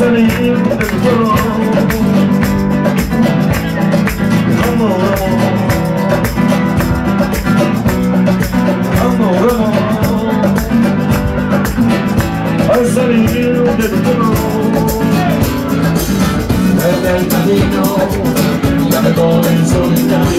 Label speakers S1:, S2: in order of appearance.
S1: salir del pueblo Vamos, vamos Vamos, vamos A salir del pueblo
S2: En el camino, ya me en solitario,